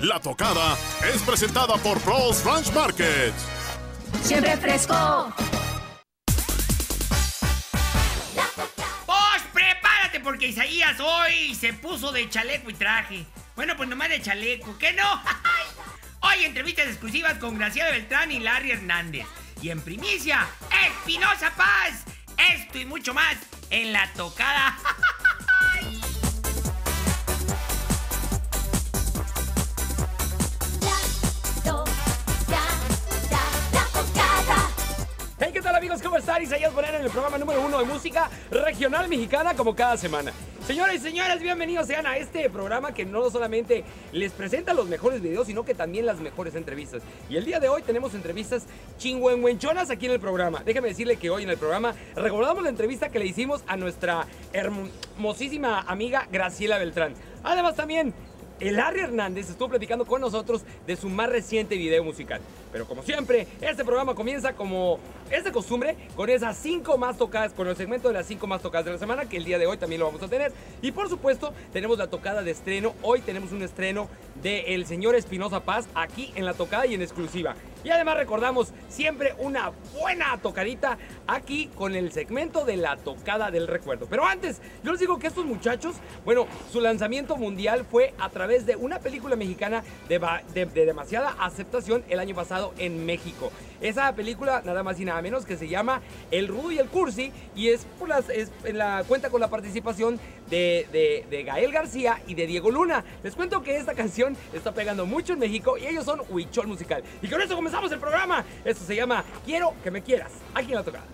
La Tocada es presentada por Bros Ranch Market. Siempre fresco. Pues prepárate porque Isaías hoy se puso de chaleco y traje. Bueno, pues nomás de chaleco, ¿qué no? Hoy entrevistas exclusivas con Graciela Beltrán y Larry Hernández. Y en primicia, Espinosa Paz. Esto y mucho más en la tocada. ¿qué tal amigos? ¿Cómo están? Isaías Moreno en el programa número uno de música regional mexicana como cada semana. Señores y señores, bienvenidos sean a este programa que no solamente les presenta los mejores videos, sino que también las mejores entrevistas. Y el día de hoy tenemos entrevistas chingüengüenchonas aquí en el programa. Déjeme decirle que hoy en el programa recordamos la entrevista que le hicimos a nuestra hermosísima amiga Graciela Beltrán. Además también el Larry Hernández estuvo platicando con nosotros de su más reciente video musical. Pero como siempre, este programa comienza como es de costumbre con esas cinco más tocadas, con el segmento de las cinco más tocadas de la semana, que el día de hoy también lo vamos a tener. Y por supuesto, tenemos la tocada de estreno. Hoy tenemos un estreno de el señor Espinosa Paz aquí en la tocada y en exclusiva. Y además recordamos siempre una buena tocadita aquí con el segmento de la tocada del recuerdo. Pero antes, yo les digo que estos muchachos, bueno, su lanzamiento mundial fue a través de una película mexicana de, de- de demasiada aceptación el año pasado en México. Esa película, nada más y nada menos, que se llama El Rudo y el Cursi y es en la cuenta con la participación de, de- de Gael García y de Diego Luna. Les cuento que esta canción está pegando mucho en México y ellos son Huichol Musical. Y con eso comenzamos el programa. Esto se llama Quiero que me quieras. Aquí la tocada.